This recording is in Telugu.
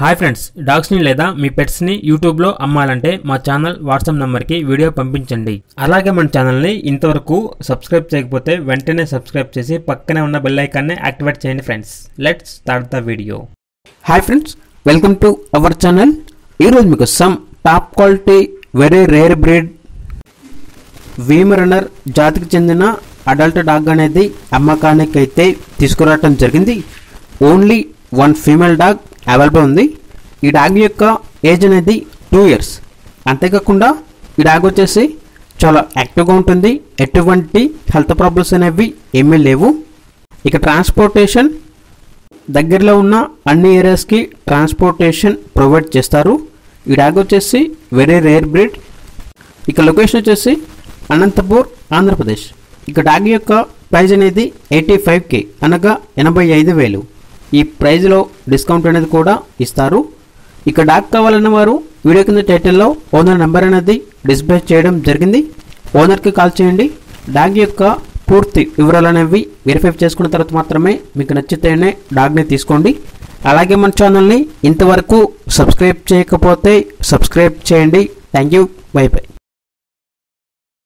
హాయ్ ఫ్రెండ్స్ డాగ్స్ని లేదా మీ పెట్స్ని యూట్యూబ్లో అమ్మాలంటే మా ఛానల్ వాట్సాప్ నెంబర్కి వీడియో పంపించండి. అలాగే మన ఛానల్ని ఇంతవరకు సబ్స్క్రైబ్ చేయకపోతే వెంటనే సబ్స్క్రైబ్ చేసి పక్కనే ఉన్న బెల్ ఐకాన్ని యాక్టివేట్ చేయండి friends let's start the video hi friends welcome to our channel ఈరోజు మీకు some top quality very rare breed Weimaraner జాతికి చెందిన అడల్ట్ డాగ్ అనేది అమ్మకానికి అయితే తీసుకురావటం జరిగింది. Only one female dog available ఉంది. ఈ డాగ్ యొక్క ఏజ్ అనేది టూ ఇయర్స్. అంతేకాకుండా ఈ డాగ్ వచ్చేసి చాలా యాక్టివ్గా ఉంటుంది. ఎటువంటి హెల్త్ ప్రాబ్లమ్స్ అనేవి ఏమీ లేవు. ఇక ట్రాన్స్పోర్టేషన్ దగ్గరలో ఉన్న అన్ని ఏరియాస్కి ట్రాన్స్పోర్టేషన్ ప్రొవైడ్ చేస్తారు. ఈ డాగ్ వచ్చేసి వెరీ రేర్ బ్రీడ్. ఇక లొకేషన్ వచ్చేసి అనంతపూర్ ఆంధ్రప్రదేశ్. ఇక డాగ్ యొక్క ప్రైజ్ అనేది ఎయిటీ ఫైవ్ కే అనగా ఎనభై ఐదు వేలు. ఈ ప్రైజ్లో డిస్కౌంట్ అనేది కూడా ఇస్తారు. ఇక డాగ్ కావాలన్న వారు వీడియో కింద టైటిల్లో ఓనర్ నెంబర్ అనేది డిస్ప్లే చేయడం జరిగింది. ఓనర్కి కాల్ చేయండి. డాగ్ యొక్క పూర్తి వివరాలు అనేవి వెరిఫై చేసుకున్న తర్వాత మాత్రమే మీకు నచ్చితేనే డాగ్ని తీసుకోండి. అలాగే మన ఛానల్ని ఇంతవరకు సబ్స్క్రైబ్ చేయకపోతే సబ్స్క్రైబ్ చేయండి. Thank you by by